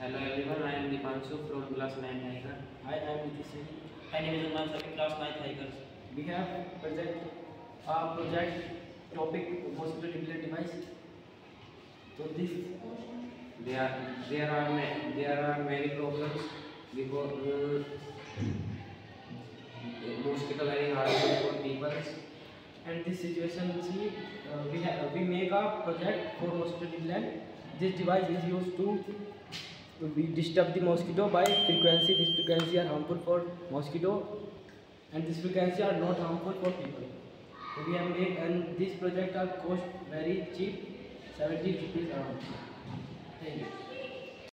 Hello everyone, I am Dipanshu from class 9 Tiger. I am Nitish. My name is Umar Saki, class 9 Hikers. We have present a project topic mosquito repellent device. So this There, there are ma- there are many problems because uh, mosquito lining harmful for people. and this situation see uh, we have we make a project for mosquito repellent. This device is used to we disturb the mosquito by frequency. This frequency are harmful for mosquito, and this frequency are not harmful for people. So we have made and this project are cost very cheap, seventy rupees around.